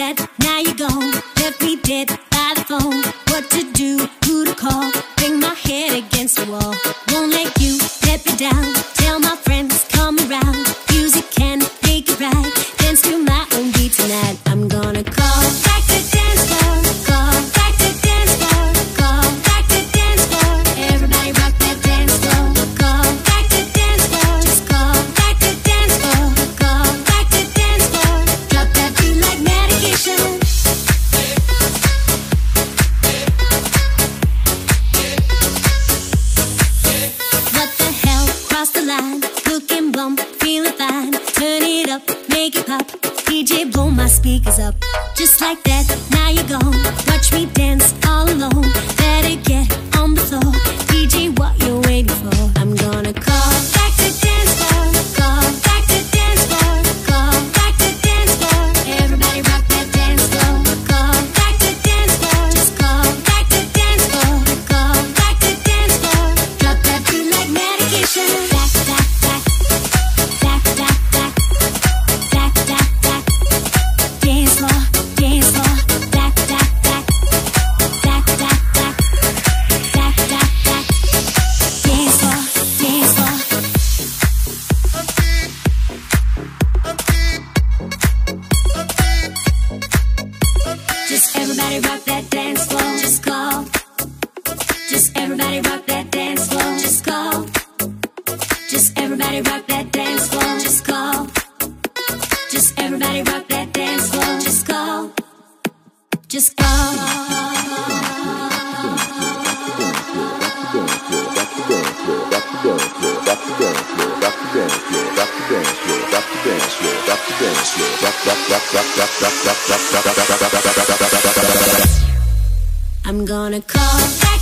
That now you're gone. Left me dead by the phone. What to do, who to call? Bring my head against the wall. Won't let you let me down. Feel it, fine. Turn it up, make it pop. DJ, blow my speakers up. Just like that, now you're gone. Watch me dance all alone. Better get on the floor. Just go. Just everybody rock that dance floor. Just go. Just go. I'm gonna call back